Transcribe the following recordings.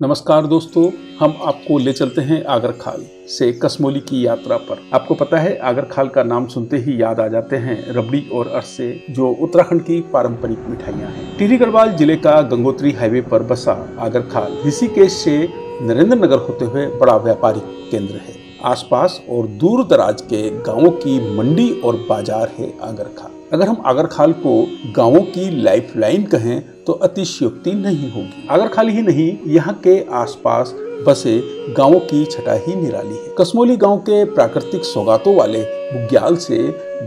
नमस्कार दोस्तों, हम आपको ले चलते हैं आगर खाल से कसमोली की यात्रा पर। आपको पता है आगर खाल का नाम सुनते ही याद आ जाते हैं रबड़ी और अरसे, जो उत्तराखंड की पारंपरिक मिठाइयाँ हैं। टिहरी गढ़वाल ज़िले का गंगोत्री हाईवे पर बसा आगर खाल ऋषिकेश से नरेंद्र नगर होते हुए बड़ा व्यापारिक केंद्र है। आसपास और दूर दराज के गाँवों की मंडी और बाज़ार है आगरखाल। अगर हम आगरखाल को गाँवों की लाइफलाइन कहें तो अतिशयोक्ति नहीं होगी। आगरखाल ही नहीं, यहाँ के आसपास बसे गाँवों की छटा ही निराली है। कसमोली गाँव के प्राकृतिक सौगातों वाले बुग्याल से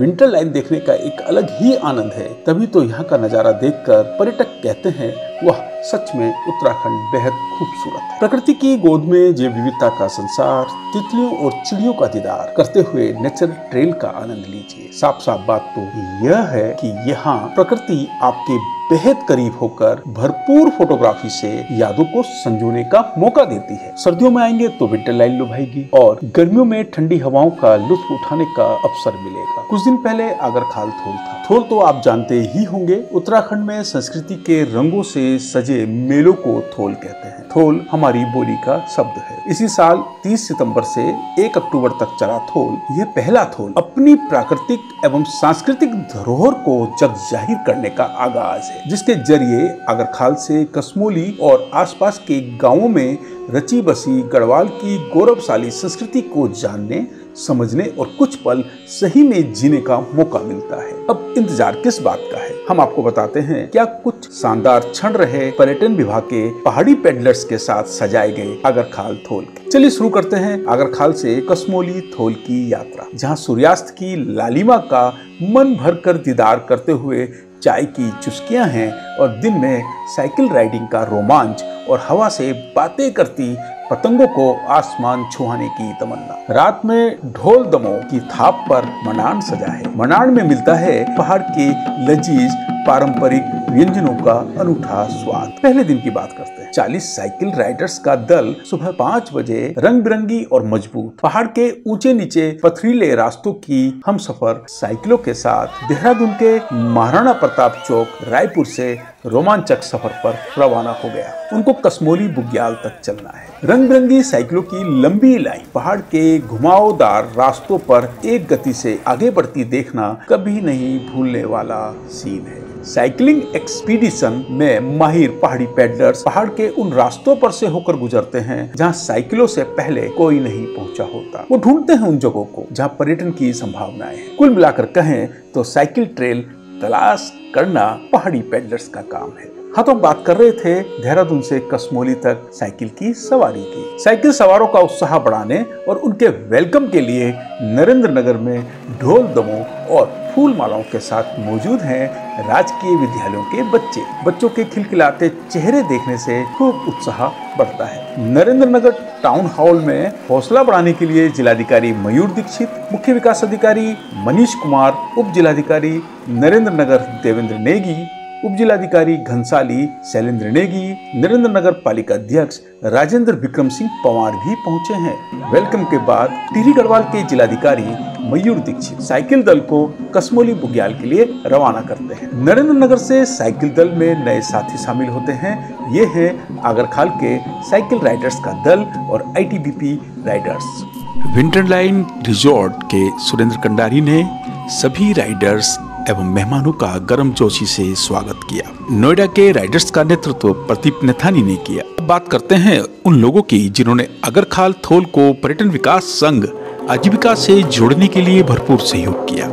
विंटर लाइन देखने का एक अलग ही आनंद है। तभी तो यहाँ का नज़ारा देखकर पर्यटक कहते हैं, वह, सच में उत्तराखंड बेहद खूबसूरत है। प्रकृति की गोद में जैव विविधता का संसार, तितलियों और चिड़ियों का दीदार, करते हुए नेचर ट्रेल का आनंद लीजिए। साफ़ साफ़ बात तो यह है कि यहाँ प्रकृति आपके बेहद करीब होकर भरपूर फोटोग्राफी से यादों को संजोने का मौका देती है। सर्दियों में आएँगे तो विंटर लाइन लुभाएगी और गर्मियों में ठंडी हवाओं का लुत्फ उठाने का अवसर मिलेगा। कुछ दिन पहले आगर खाल थोल था थोल तो आप जानते ही होंगे, उत्तराखंड में संस्कृति के रंगों से सजे मेलों को थोल कहते हैं। थोल हमारी बोली का शब्द है। इसी साल 30 सितंबर से 1 अक्टूबर तक चला थोल यह पहला थोल अपनी प्राकृतिक एवं सांस्कृतिक धरोहर को जग ज़ाहिर करने का आगाज़ है, जिसके ज़रिए अगरखाल से कसमोली और आसपास के गाँवों में रची बसी गढ़वाल की गौरवशाली संस्कृति को जानने, समझने और कुछ पल सही में जीने का मौका मिलता है। अब इंतज़ार किस बात का है? हम आपको बताते हैं, क्या कुछ शानदार क्षण रहे पर्यटन विभाग के पहाड़ी पेडलर्स के साथ सजाए गए अगरखाल थोल के। चलिए शुरू करते हैं अगरखाल से कसमोली थोल की यात्रा, जहाँ सूर्यास्त की लालिमा का मन भर कर दीदार करते हुए चाय की चुस्कियाँ हैं और दिन में साइकिल राइडिंग का रोमांच और हवा से बातें करती पतंगों को आसमान छुआने की तमन्ना। रात में ढोल दमों की थाप पर मनान सजा है। मनान में मिलता है पहाड़ के लजीज, पारंपरिक व्यंजनों का अनूठा स्वाद। पहले दिन की बात करते हैं। चालीस साइकिल राइडर्स का दल सुबह पाँच बजे रंग बिरंगी और मज़बूत। पहाड़ के ऊँचे नीचे पथरीले रास्तों की हम सफ़र साइकिलों के साथ। देहरादून के महाराणा प्रताप चौक, रायपुर से रोमांचक सफ़र पर रवाना हो गया। उनको कसमोली बुग्याल तक चलना है। रंग बिरंगी साइकिलों की लंबी लाइन, पहाड़ के घुमावदार रास्तों पर एक गति से आगे बढ़ती देखना कभी नहीं भूलने वाला सीन है। साइकिलिंग एक्सपीडिशन में माहिर पहाड़ी पैडलर्स पहाड़ के उन रास्तों पर से होकर गुजरते हैं, जहाँ साइकिलों से पहले कोई नहीं पहुँचा होता। वो ढूंढते हैं उन जगहों को, जहाँ पर्यटन की संभावनाएँ हैं। कुल मिलाकर कहें तो साइकिल ट्रेल तलाश करना पहाड़ी पैडलर्स का काम है। हाँ तो बात कर रहे थे देहरादून से कसमोली तक साइकिल की सवारी की। साइकिल सवारों का उत्साह बढ़ाने और उनके वेलकम के लिए नरेंद्र नगर में ढोल दमों और फूल मालाओं के साथ मौजूद हैं राजकीय विद्यालयों के बच्चे। बच्चों के खिलखिलाते चेहरे देखने से खूब उत्साह बढ़ता है। नरेंद्र नगर टाउन हॉल में हौसला बढ़ाने के लिए जिलाधिकारी मयूर दीक्षित, मुख्य विकास अधिकारी मनीष कुमार, उप जिलाधिकारी नरेंद्र नगर देवेंद्र नेगी उप जिलाधिकारी घनसाली, शैलेंद्र नेगी, नरेंद्र नगर पालिका अध्यक्ष राजेंद्र विक्रम सिंह पवार भी पहुँचे हैं। वेलकम के बाद टिहरी गढ़वाल के जिलाधिकारी मयूर दीक्षित साइकिल दल को कसमोली बुग्याल के लिए रवाना करते हैं। नरेंद्र नगर से साइकिल दल में नए साथी शामिल होते हैं। ये है आगरखाल के साइकिल राइडर्स का दल और ITBP riders. Winter line resort के सुरेंद्र कंडारी ने सभी राइडर्स एवं मेहमानों का गर्मजोशी से स्वागत किया। नोएडा के राइडर्स का नेतृत्व प्रदीप नेथानी ने किया। बात करते हैं उन लोगों की जिन्होंने अगरखाल थोल को पर्यटन विकास संघ आजीविका से जोड़ने के लिए भरपूर सहयोग किया।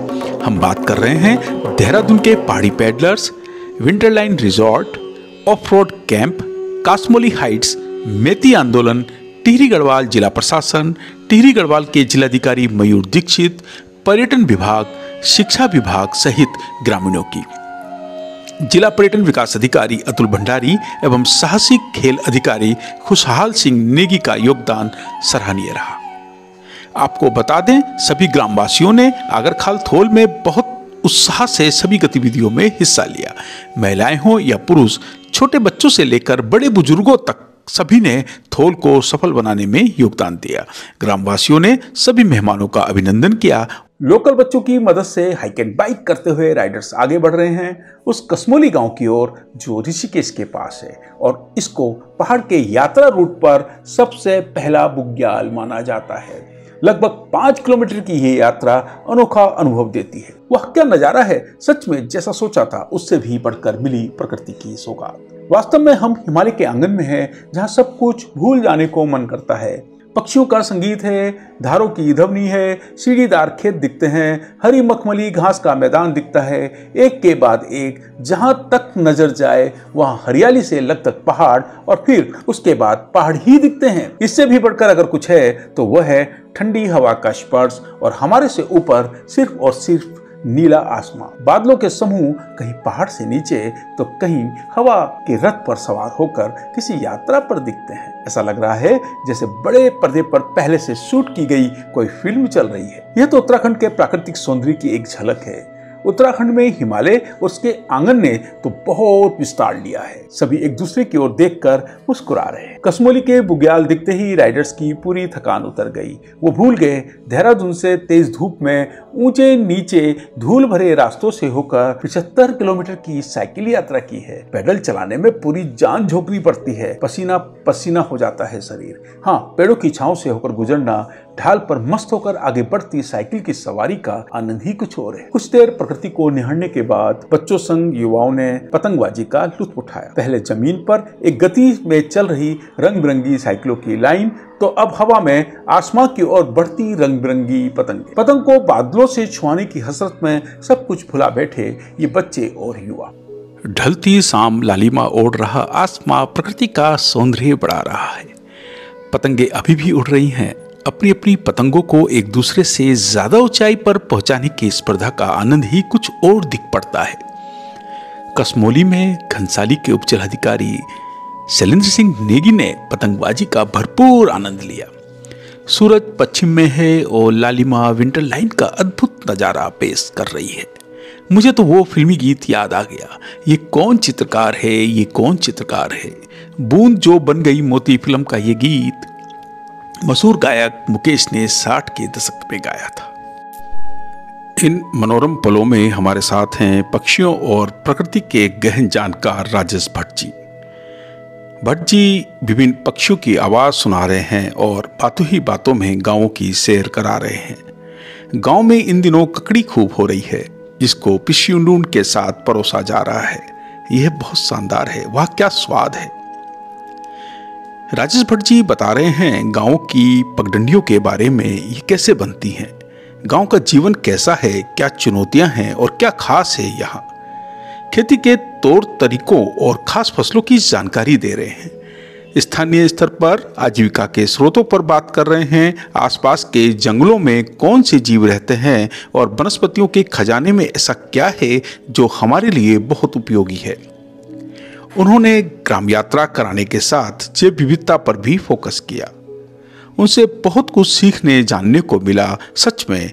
हम बात कर रहे हैं देहरादून के पहाड़ी paddlers winter line resort off road camp, Kasmoli heights, Maiti Andolan, Tehri Garhwal जिला प्रशासन, टिहरी गढ़वाल के जिलाधिकारी मयूर दीक्षित, पर्यटन विभाग शिक्षा विभाग सहित ग्रामीणों की। जिला पर्यटन विकास अधिकारी अतुल भंडारी एवं साहसिक खेल अधिकारी खुशहाल सिंह नेगी का योगदान सराहनीय रहा। आपको बता दें, सभी ग्रामवासियों ने आगरखाल थोल में बहुत उत्साह से सभी गतिविधियों में हिस्सा लिया। महिलाएँ हो या पुरुष, छोटे बच्चों से लेकर बड़े बुज़ुर्गों तक सभी ने थोल को सफल बनाने में योगदान दिया। ग्रामवासियों ने सभी मेहमानों का अभिनंदन किया लोकल बच्चों की मदद से हाइक एंड बाइक करते हुए राइडर्स आगे बढ़ रहे हैं। उस कसमोली गाँव की ओर, जो ऋषिकेश के पास है, और इसको पहाड़ के यात्रा रूट पर सबसे पहला बुग्याल माना जाता है। लगभग पाँच किलोमीटर की ये यात्रा अनोखा अनुभव देती है। वह क्या नज़ारा है? सच में जैसा सोचा था, उससे भी बढ़कर मिली प्रकृति की सौगात। वास्तव में हम हिमालय के आँगन में हैं, जहाँ सब कुछ भूल जाने को मन करता है। पक्षियों का संगीत है, धारों की धवनी है, सीढ़ीदार खेत दिखते हैं, हरी मखमली घास का मैदान दिखता है। एक के बाद एक, जहाँ तक नज़र जाए, वहाँ हरियाली से लगतक पहाड़ और फिर उसके बाद पहाड़ ही दिखते हैं। इससे भी बढ़कर अगर कुछ है तो वह है ठंडी हवा का स्पर्श और हमारे से ऊपर सिर्फ़ और सिर्फ़ नीला आसमान बादलों के समूह कहीं पहाड़ से नीचे तो कहीं हवा के रथ पर सवार होकर किसी यात्रा पर दिखते हैं। ऐसा लग रहा है जैसे बड़े पर्दे पर पहले से शूट की गई कोई फ़िल्म चल रही है। यह तो उत्तराखंड के प्राकृतिक सौंदर्य की एक झलक है। उत्तराखंड में हिमालय, उसके आँगन ने तो बहुत विस्तार लिया है। सभी एक दूसरे की ओर देखकर मुस्कुरा रहे कसमोली के बुग्याल दिखते ही राइडर्स की पूरी थकान उतर गई। वो भूल गए, देहरादून से तेज धूप में ऊँचे नीचे धूल भरे रास्तों से होकर पिछहत्तर किलोमीटर की साइकिल यात्रा की है। पैदल चलाने में पूरी जान झोंकनी पड़ती है। पसीना पसीना हो जाता है शरीर। हाँ पेड़ों की छाव से होकर गुजरना ढाल पर मस्त होकर आगे बढ़ती साइकिल की सवारी का आनंद ही कुछ और है। कुछ देर प्रकृति को निहारने के बाद बच्चों संग युवाओं ने पतंगबाजी का लुत्फ उठाया। पहले ज़मीन पर एक गति में चल रही रंग बिरंगी साइकिलों की लाइन तो अब हवा में आसमां की ओर बढ़ती रंग बिरंगी पतंग। पतंग को बादलों से छुआने की हसरत में सब कुछ भुला बैठे ये बच्चे और युवा। ढलती शाम लालिमा ओढ़ रहा आसमां प्रकृति का सौंदर्य बढ़ा रहा है। पतंगे अभी भी उड़ रही हैं। अपनी अपनी पतंगों को एक दूसरे से ज़्यादा ऊंचाई पर पहुँचाने की स्पर्धा का आनंद ही कुछ और दिख पड़ता है। कसमोली में घनसाली के उपचलाधिकारी शैलेंद्र सिंह नेगी ने पतंगबाजी का भरपूर आनंद लिया। सूरज पश्चिम में है और लालिमा विंटर लाइन का अद्भुत नज़ारा पेश कर रही है। मुझे तो वो फिल्मी गीत याद आ गया। ये कौन चित्रकार है? ये कौन चित्रकार है? बूंद जो बन गई मोती फ़िल्म का ये गीत मशहूर गायक मुकेश ने साठ के दशक में गाया था। इन मनोरम पलों में हमारे साथ हैं पक्षियों और प्रकृति के गहन जानकार राजेश भट्ट जी। भट्ट जी विभिन्न पक्षियों की आवाज़ सुना रहे हैं और बातों ही बातों में गाँवों की सैर करा रहे हैं। गाँव में इन दिनों ककड़ी खूब हो रही है, जिसको पिशियुंडून के साथ परोसा जा रहा है। यह बहुत शानदार है, वह, क्या स्वाद है। राजेश भट्ट जी बता रहे हैं, गाँव की पगडंडियों के बारे में ये कैसे बनती हैं? गाँव का जीवन कैसा है? क्या चुनौतियाँ हैं और क्या खास है यहाँ? खेती के तौर तरीकों और खास फ़सलों की जानकारी दे रहे हैं। स्थानीय स्तर पर आजीविका के स्रोतों पर बात कर रहे हैं। आसपास के जंगलों में कौन से जीव रहते हैं और वनस्पतियों के खजाने में ऐसा क्या है जो हमारे लिए बहुत उपयोगी है? उन्होंने ग्राम यात्रा कराने के साथ जैव विविधता पर भी फोकस किया। उनसे बहुत कुछ सीखने, जानने को मिला। सच में,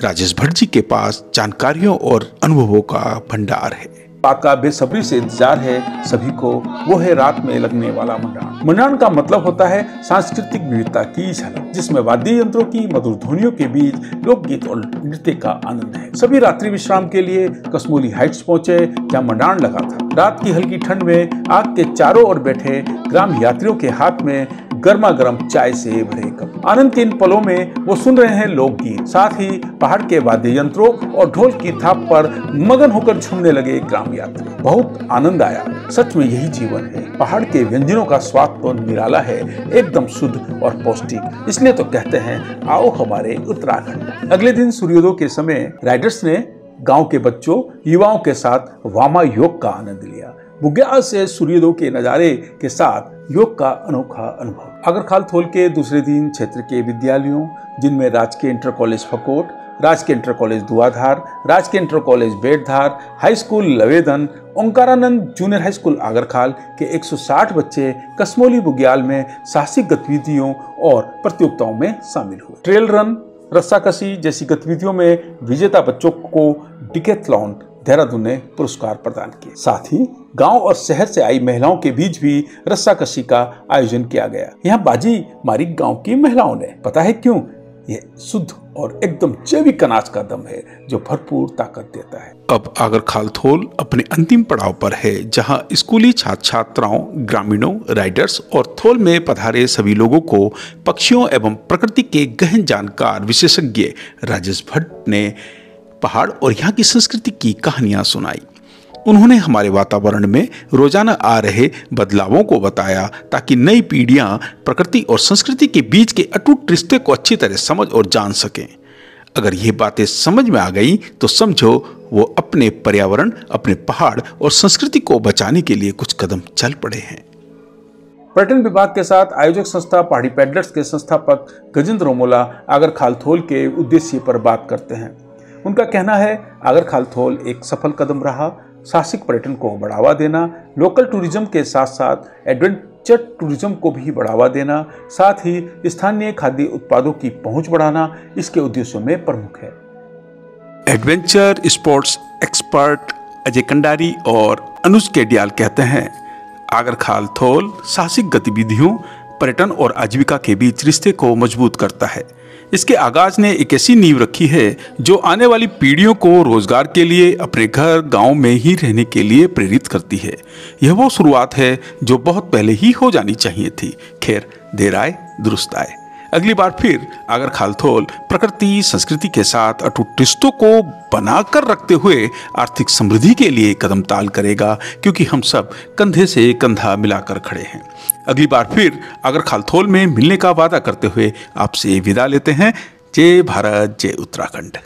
राजेश भट्ट जी के पास जानकारियों और अनुभवों का भंडार है। बात बेसब्री से इंतज़ार है सभी को, वो है रात में लगने वाला मंडान मंडान का मतलब होता है सांस्कृतिक विविधता की झलक, जिसमें वाद्य यंत्रों की मधुर ध्वनियों के बीच लोकगीत और नृत्य का आनंद है। सभी रात्रि विश्राम के लिए कसमोली हाइट्स पहुँचे, जहाँ मंडान लगा था। रात की हल्की ठंड में आग के चारों ओर बैठे ग्राम यात्रियों के हाथ में गर्मा गर्म चाय से भरे कप। आनंद के इन पलों में वो सुन रहे हैं लोकगीत साथ ही पहाड़ के वाद्य यंत्रों और ढोल की थाप पर मगन होकर झूमने लगे ग्राम यात्री। बहुत आनंद आया। सच में यही जीवन है। पहाड़ के व्यंजनों का स्वाद तो निराला है, एकदम शुद्ध और पौष्टिक। इसलिए तो कहते हैं, आओ हमारे उत्तराखंड। अगले दिन सूर्योदय के समय राइडर्स ने गाँव के बच्चों, युवाओं के साथ वामा योग का आनंद लिया। बुग्याल से सूर्योदय के नज़ारे के साथ योग का अनोखा अनुभव। अगर खाल थोल के दूसरे दिन क्षेत्र के विद्यालयों, जिनमें राजकीय इंटर कॉलेज फकोट, राजकीय इंटर कॉलेज दुआधार, राजकीय inter college Betdhar, high school Lavedan, Onkaranand junior high school Agarkhal के 160 बच्चे कसमोली बुग्याल में साहसिक गतिविधियों और प्रतियोगिताओं में शामिल हुए। ट्रेल रन, रस्साकसी जैसी गतिविधियों में विजेता बच्चों को डिकेथलॉन देहरादून ने पुरस्कार प्रदान किए। साथ ही गाँव और शहर से आई महिलाओं के बीच भी रस्सा कशी का आयोजन किया गया। यहाँ बाजी मारी गाँव की महिलाओं ने। पता है क्यों? यह शुद्ध और एकदम जैविक अनाज का दम है, जो भरपूर ताकत देता है। अब आगर खालथोल अपने अंतिम पड़ाव पर है, जहाँ स्कूली छात्र छात्राओं ग्रामीणों, राइडर्स और थोल में पधारे सभी लोगों को पक्षियों एवं प्रकृति के गहन जानकार विशेषज्ञ राजेश भट्ट ने पहाड़ और यहाँ की संस्कृति की कहानियाँ सुनाई। उन्होंने हमारे वातावरण में रोज़ाना आ रहे बदलावों को बताया ताकि नई पीढ़ियाँ प्रकृति और संस्कृति के बीच के अटूट रिश्ते को अच्छी तरह समझ और जान सकें। अगर ये बातें समझ में आ गई तो समझो वो अपने पर्यावरण, अपने पहाड़ और संस्कृति को बचाने के लिए कुछ कदम चल पड़े हैं। पर्यटन विभाग के साथ आयोजक संस्था पहाड़ी पैडलर्स के संस्थापक गजेंद्र रोमोला आगर खालथोल के उद्देश्य पर बात करते हैं। उनका कहना है आगर खालथोल एक सफल कदम रहा, साहसिक पर्यटन को बढ़ावा देना, लोकल टूरिज़्म के साथ साथ एडवेंचर टूरिज़्म को भी बढ़ावा देना, साथ ही स्थानीय खाद्य उत्पादों की पहुँच बढ़ाना, इसके उद्देश्यों में प्रमुख है। Adventure sports expert Ajay Kandari और अनुज केडियाल कहते हैं आगर खाल थोल साहसिक गतिविधियों, पर्यटन और आजीविका के बीच रिश्ते को मज़बूत करता है इसके आगाज़ ने एक ऐसी नींव रखी है जो आने वाली पीढ़ियों को रोज़गार के लिए, अपने घर, गाँव में ही रहने के लिए प्रेरित करती है। यह वो शुरुआत है जो बहुत पहले ही हो जानी चाहिए थी। खैर, देर आए, दुरुस्त आए। अगली बार फिर अगर खालथोल प्रकृति, संस्कृति के साथ अटूट रिश्तों को बनाकर रखते हुए आर्थिक समृद्धि के लिए कदम ताल करेगा, क्योंकि हम सब कंधे से कंधा मिलाकर खड़े हैं। अगली बार फिर अगर खालथोल में मिलने का वादा करते हुए आपसे विदा लेते हैं। जय भारत, जय उत्तराखंड।